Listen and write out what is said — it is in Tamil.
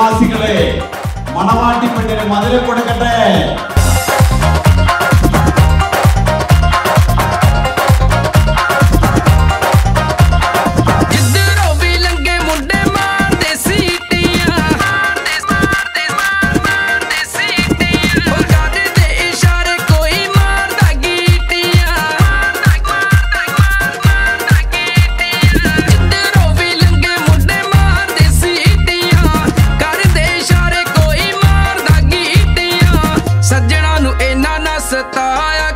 நகரவாசிகளே மனவாட்டி பெண்ணினை மதுரை கொடுக்கட்டே ਇਹਨਾਂ ਨਾ ਸਤਾਇਆ